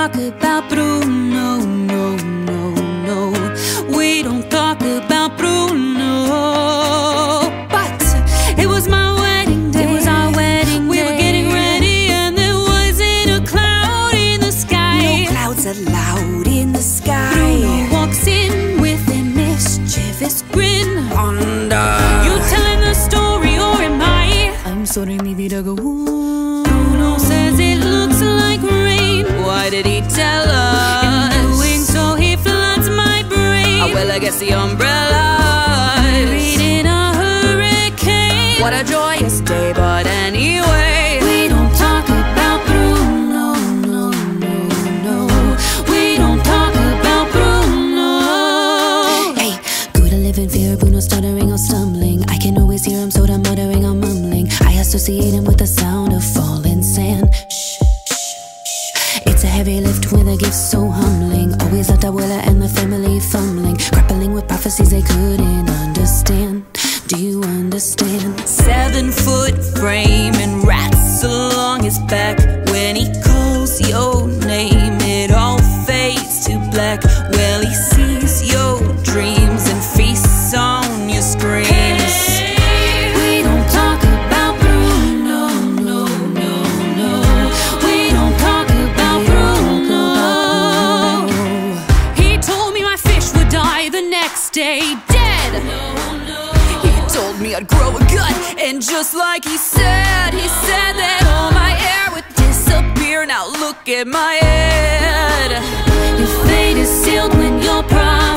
talk about Bruno, no, no, no. We don't talk about Bruno. But it was my wedding day. It was our wedding We were getting ready, and there wasn't a cloud in the sky. No clouds allowed in the sky. Bruno walks in with a mischievous grin. Honda. You telling the story, or am I? I'm sorry, mi vida go. Bruno says it looks like rain. Why did he tell us? In doing so, he floods my brain. Ah, well, I guess the umbrella. Reading a hurricane. What a joyous day, but anyway. We don't talk about Bruno, no, no, no. We don't talk about Bruno. Hey, good to live in fear, Bruno stuttering or stumbling. I can always hear him, so I'm muttering or mumbling. I associate him with the sound of falling heavy lift with a gift so humbling. Always left Abuela and the family fumbling, grappling with prophecies they couldn't understand. Do you understand? Seven foot frame and rats along his back. When he dead. He told me I'd grow a gut, and just like he said, he said that all my hair would disappear. Now look at my head. Your fate is sealed when your prophecy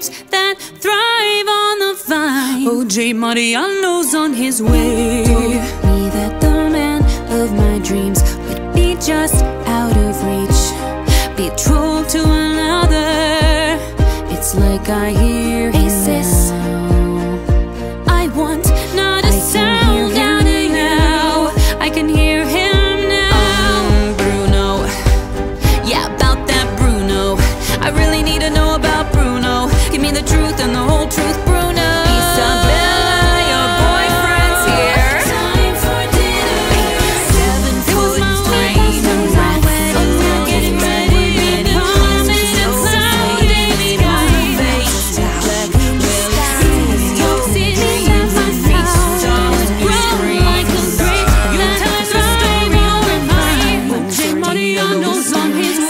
grapes that thrive on the vine. Oh, Oye Mariano's on his way. Told me that the man of my dreams would be just out of reach, betrothed to another. It's like I hear. on his